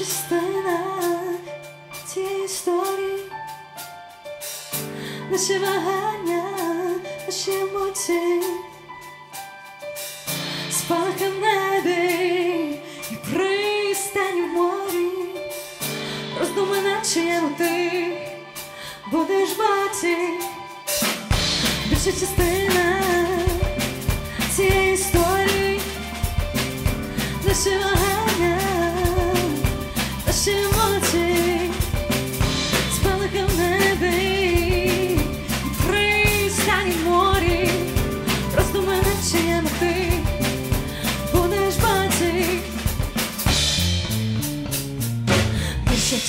Частина цієї історії, наші вагання, наші емоції, спалахи в небі і пристані в морі, роздуми наче ти будеш бачити більша частина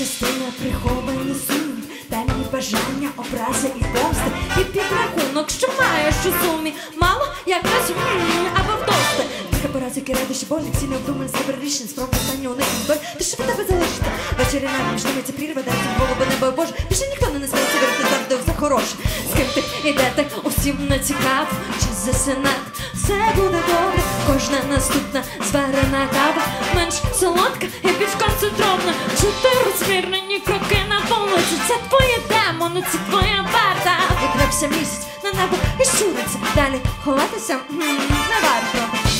частина приховані сумні, темні бажання, образи і помсти, і підрахунок, що маєш у сумі, мало якраз м, або вдости. Тільки поразики, радощі, болі, всі необдумані рішень, спроб питання у них доль. Ти що від тебе залишити? Ввечері нам між ними ці прірва, в голову небо Боже. Більше ніхто не несеться вірити завжди все хороше. З ким ти йдете, усім не цікаво, чи засинати. Все буде добре, кожна наступна зварена кава менш солодка і більш концентрована. Чути розмірнені кроки на вулиці. Це твої демони, це твоя варта. Викрався місяць на небо і щуриться. Далі ховатися не варто.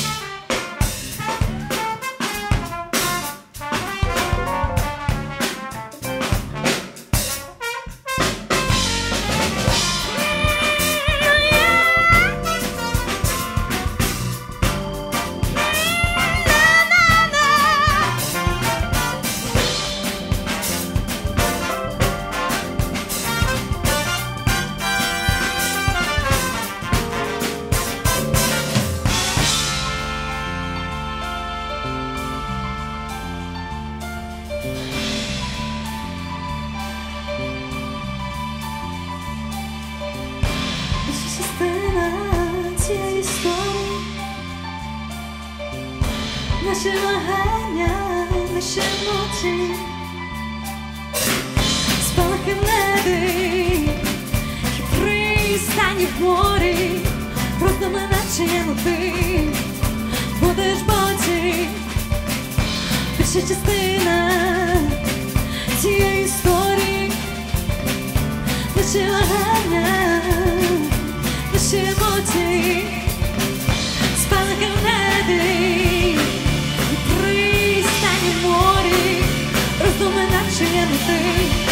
Наші вагання, наші емоції Спалахи в небі І пристані в морі Просто ми наче ну ти Будеш боці. Більша частина цієї історії. Наші вагання, наші емоції See anything.